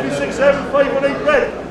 Three, six, seven, five, one, eight, red.